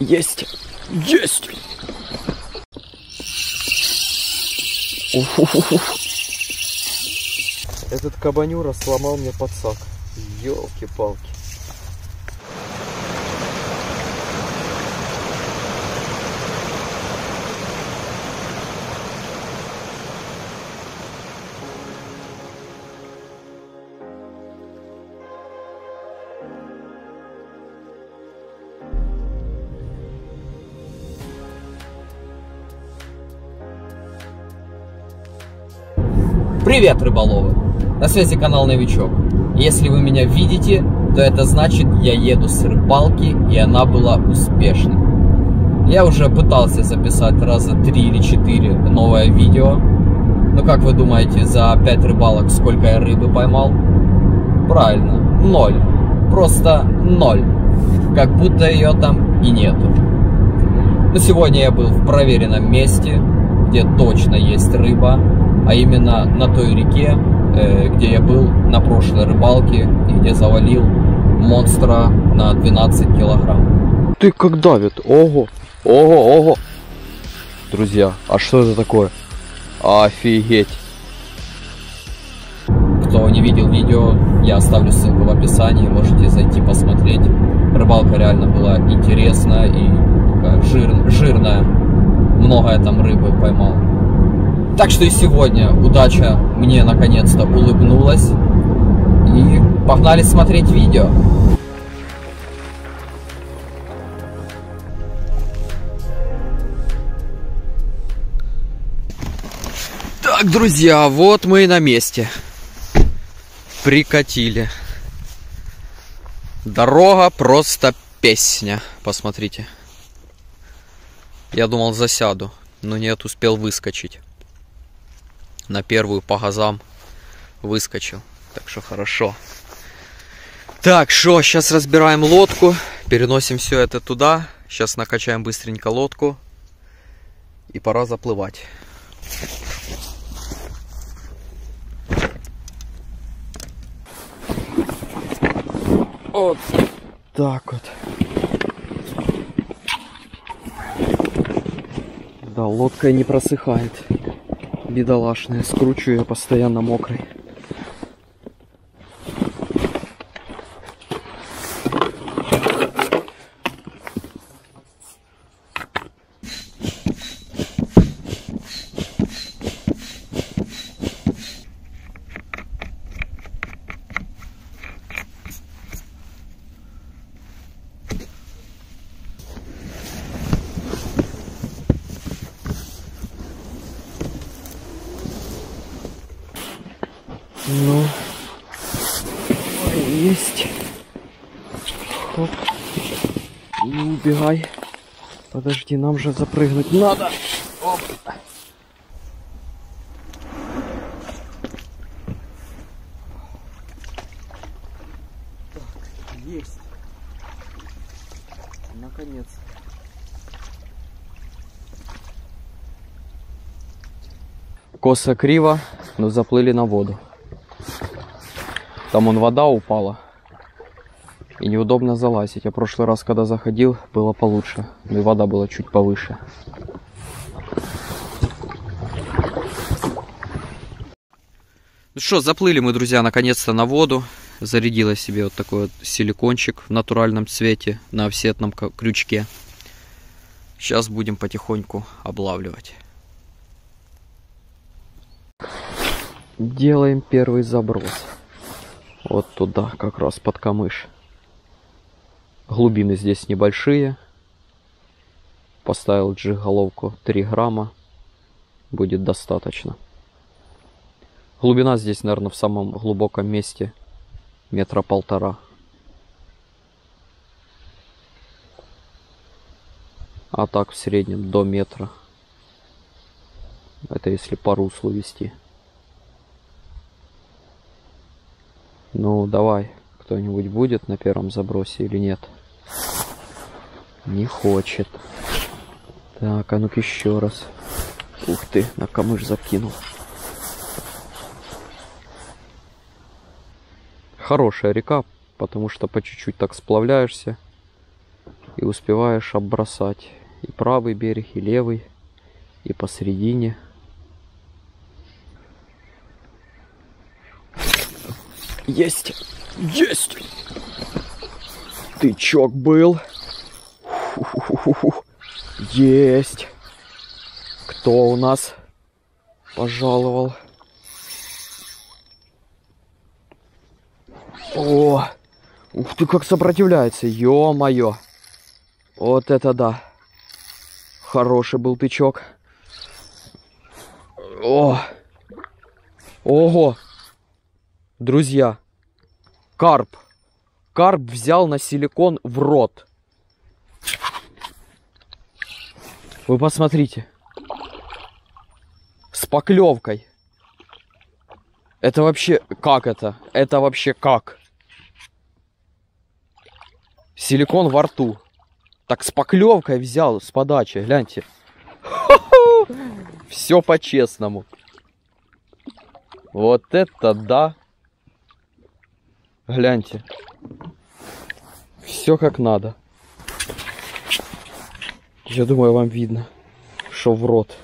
Есть! Есть! Этот кабанюра сломал мне подсак. Ёлки-палки. Привет, рыболовы! На связи канал Новичок. Если вы меня видите, то это значит я еду с рыбалки и она была успешной. Я уже пытался записать раза три или четыре новое видео. Но как вы думаете, за 5 рыбалок сколько я рыбы поймал? Правильно, ноль. Просто ноль. Как будто ее там и нету. Но сегодня я был в проверенном месте, где точно есть рыба, а именно на той реке, э, где я был на прошлой рыбалке и где завалил монстра на 12 килограмм. Ты как давит. Ого. Ого, ого. Друзья, а что это такое? Офигеть. Кто не видел видео, я оставлю ссылку в описании, можете зайти посмотреть. Рыбалка реально была интересная и такая жир, жирная. Много я там рыбы поймал. Так что и сегодня удача мне наконец-то улыбнулась. И погнали смотреть видео. Так, друзья, вот мы и на месте. Прикатили. Дорога просто песня. Посмотрите. Я думал засяду, но нет, успел выскочить. На первую по газам выскочил. Так что хорошо. Так, что, сейчас разбираем лодку. Переносим все это туда. Сейчас накачаем быстренько лодку. И пора заплывать. Вот так вот. Да, лодка не просыхает. Бедолашная. Скручу ее постоянно мокрой. Ну, есть. Хоп. Не убегай. Подожди, нам же запрыгнуть надо. Оп. Есть. Наконец. Косо криво, но заплыли на воду. Там вон вода упала. И неудобно залазить. Я прошлый раз, когда заходил, было получше. Ну и вода была чуть повыше. Ну что, заплыли мы, друзья, наконец-то на воду. Зарядила себе вот такой вот силикончик в натуральном цвете на офсетном крючке. Сейчас будем потихоньку облавливать. Делаем первый заброс. Вот туда, как раз под камыш. Глубины здесь небольшие. Поставил джиг-головку 3 грамма. Будет достаточно. Глубина здесь, наверное, в самом глубоком месте метра полтора. А так в среднем до метра. Это если по руслу вести. Ну, давай, кто-нибудь будет на первом забросе или нет? Не хочет. Так, а ну-ка еще раз. Ух ты, на камыш закинул. Хорошая река, потому что по чуть-чуть так сплавляешься. И успеваешь оббросать и правый берег, и левый, и посередине. Есть! Есть! Тычок был. Фу-фу-фу-фу. Есть! Кто у нас пожаловал? О! Ух ты, как сопротивляется, ё-моё! Вот это да! Хороший был тычок. О! Ого! Друзья, карп. Карп взял на силикон в рот. Вы посмотрите. С поклевкой. Это вообще... Как это? Это вообще как? Силикон во рту. Так с поклевкой взял, с подачи. Гляньте. Все по-честному. Вот это да. Гляньте. Все как надо. Я думаю, вам видно, что в рот.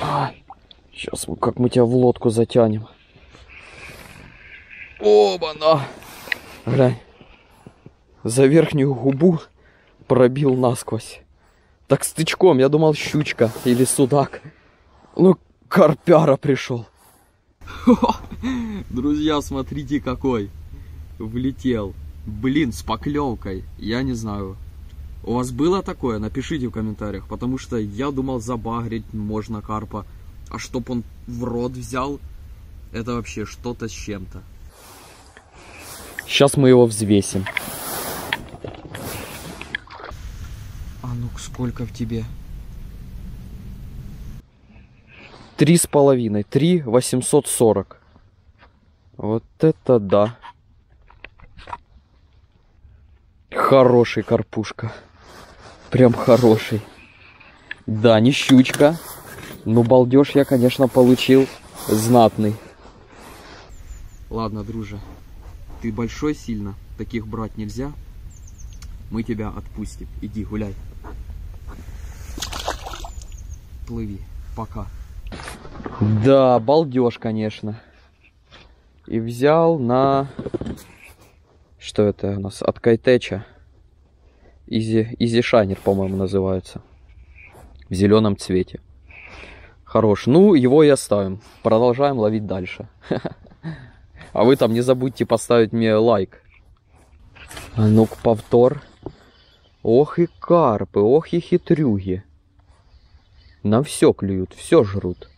А, сейчас как мы тебя в лодку затянем. Оба-на! Глянь. За верхнюю губу пробил насквозь. Так стычком, я думал щучка или судак. Ну, карпяра пришел. Друзья, смотрите какой. Влетел. Блин, с поклевкой. Я не знаю. У вас было такое? Напишите в комментариях. Потому что я думал забагрить можно карпа. А чтоб он в рот взял, это вообще что-то с чем-то. Сейчас мы его взвесим. А ну сколько в тебе? Три с половиной. Три восемьсот сорок. Вот это да. Хороший карпушка. Прям хороший. Да, не щучка. Но балдеж я, конечно, получил знатный. Ладно, друже. Ты большой сильно. Таких брать нельзя. Мы тебя отпустим. Иди, гуляй. Плыви. Пока. Да, балдеж, конечно. И взял на... Что это у нас? От Кайтеча. Изи, Изи Шайнер, по-моему, называется. В зеленом цвете. Хорош. Ну, его и оставим. Продолжаем ловить дальше. А вы там не забудьте поставить мне лайк. А ну-ка, повтор. Ох и карпы, ох и хитрюги. На все клюют, все жрут.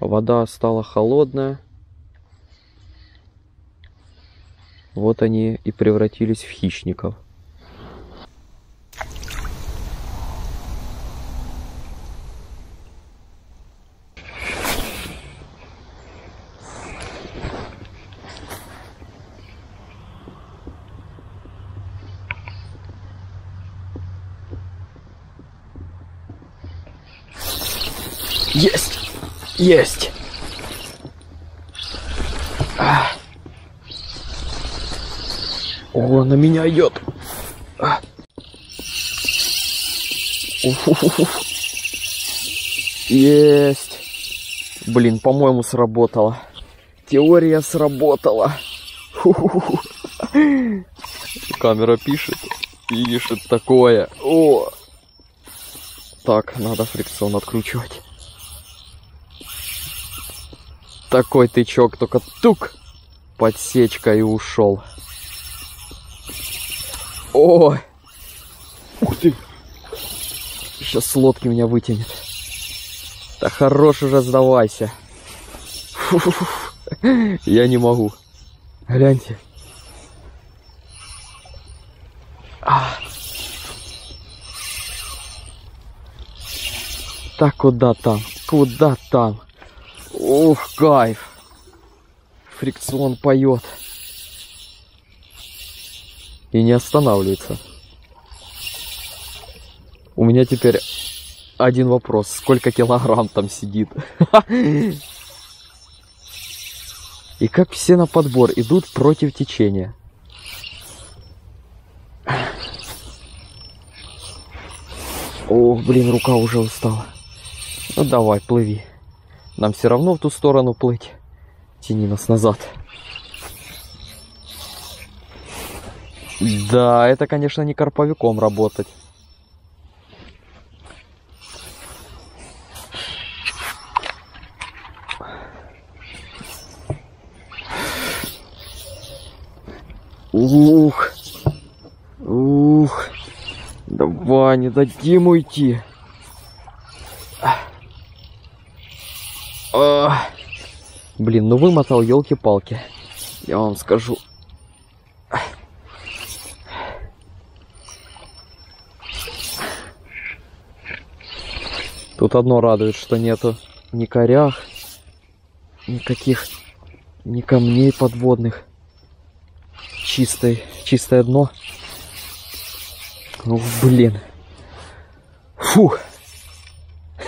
Вода стала холодная. Вот они и превратились в хищников. Есть! Есть. А. О, на меня идет. А. Есть. Блин, по-моему, сработало. Теория сработала. Камера пишет. Пишет такое. О. Так, надо фрикцион откручивать. Такой тычок, только тук, подсечка и ушел. О! Ух ты! Сейчас с лодки меня вытянет. Да хорош уже сдавайся. Фу -фу -фу. Я не могу. Гляньте. А. Так куда там? Куда там? Ух, кайф. Фрикцион поет. И не останавливается. У меня теперь один вопрос. Сколько килограмм там сидит? И как все на подбор идут против течения. О, блин, рука уже устала. Ну давай, плыви. Нам все равно в ту сторону плыть. Тяни нас назад. Да, это, конечно, не карповиком работать. Ух. Ух. Давай, не дадим уйти. Блин, ну вымотал елки-палки. Я вам скажу. Тут одно радует, что нету ни корях, никаких, ни камней подводных. Чистое, чистое дно. Ну, блин. Фух.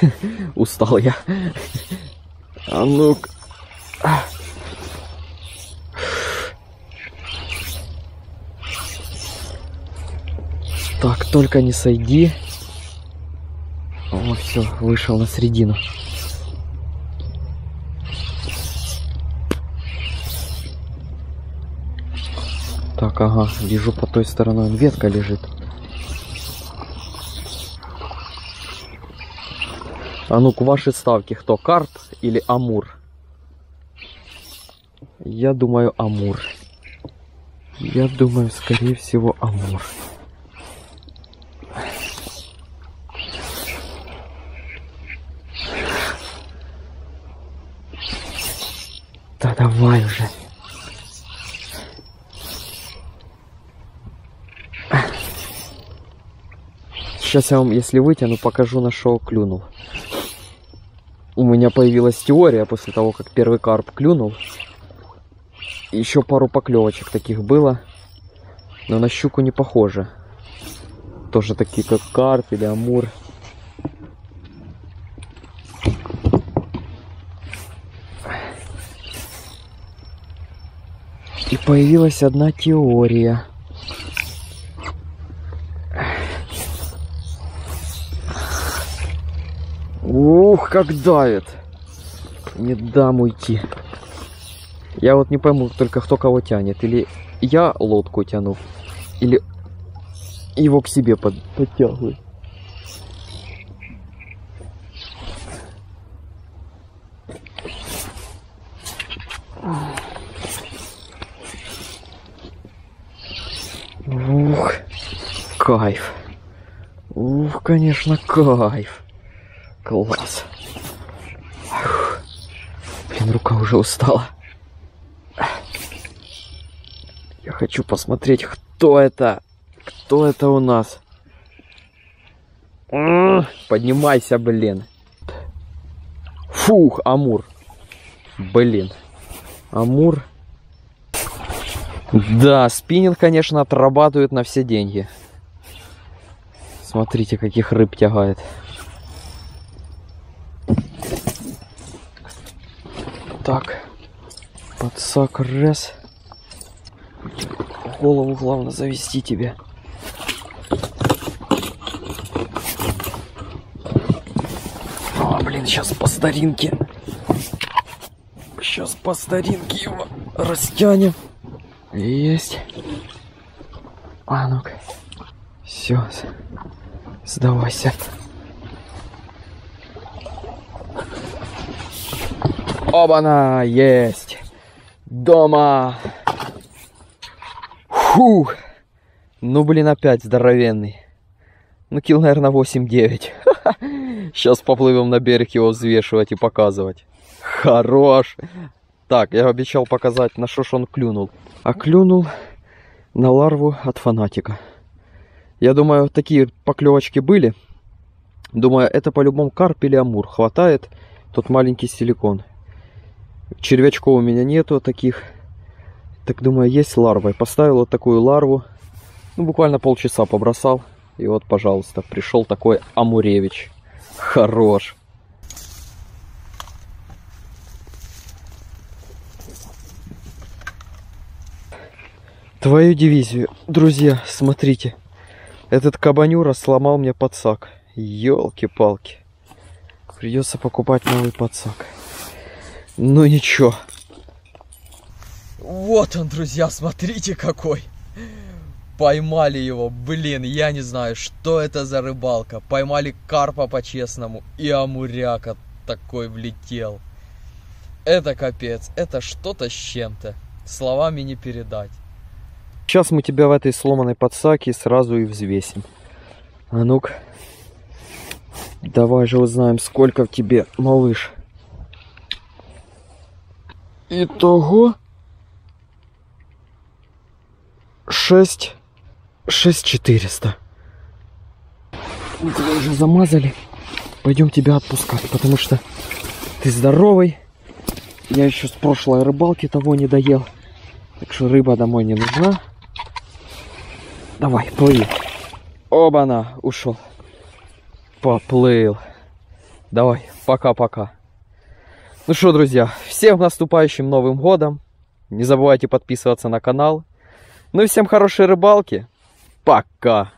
Устал я. А ну-ка. Так, только не сойди. О, все, вышел на середину. Так, ага, вижу по той стороной ветка лежит. А ну-ка, ваши ставки, кто, карп или амур? Я думаю, амур. Я думаю, скорее всего, амур. Да давай уже. Сейчас я вам, если вытяну, покажу, на что клюнул. У меня появилась теория после того, как первый карп клюнул. Еще пару поклевочек таких было. Но на щуку не похоже. Тоже такие, как карп или амур. И появилась одна теория. Ух, как давит. Не дам уйти. Я вот не пойму только, кто кого тянет. Или я лодку тяну, или его к себе под, подтягиваю. Ух, кайф. Ух, конечно, кайф. Класс. Блин, рука уже устала. Я хочу посмотреть, кто это. Кто это у нас? Поднимайся, блин. Фух, Амур. Блин. Амур. Да, спиннинг, конечно, отрабатывает на все деньги. Смотрите, каких рыб тягает. Так. Подсак раз. Голову главное завести тебе. О, блин, сейчас по старинке. Сейчас по старинке его растянем. Есть. А ну-ка. Все. Сдавайся. Оба-на! Есть! Дома! Фух! Ну, блин, опять здоровенный. Ну, килл, наверное, 8-9. Сейчас поплывем на берег его взвешивать и показывать. Хорош! Так, я обещал показать, на что ж он клюнул. А клюнул на ларву от фанатика. Я думаю, такие поклевочки были. Думаю, это по-любому карп или амур. Хватает тот маленький силикон. Червячков у меня нету таких. Так думаю, есть ларва. Поставил вот такую ларву. Ну, буквально полчаса побросал. И вот, пожалуйста, пришел такой Амуревич. Хорош. твою дивизию. Друзья, смотрите. Этот кабанюра сломал мне подсак. Ёлки-палки. Придется покупать новый подсак. Ну ничего. Вот он, друзья, смотрите какой. Поймали его, блин, я не знаю, что это за рыбалка. Поймали карпа по-честному, и амуряка такой влетел. Это капец, это что-то с чем-то. Словами не передать. Сейчас мы тебя в этой сломанной подсаке сразу и взвесим. А ну-ка. Давай же узнаем, сколько в тебе, малыш. Итого... Шесть... Шесть четыреста. Мы тебя уже замазали. Пойдем тебя отпускать, потому что ты здоровый. Я еще с прошлой рыбалки того не доел. Так что рыба домой не нужна. Давай, плыви. Оба-на, ушел. Поплыл. Давай, пока-пока. Ну что, друзья, всем наступающим Новым Годом. Не забывайте подписываться на канал. Ну и всем хорошей рыбалки. Пока.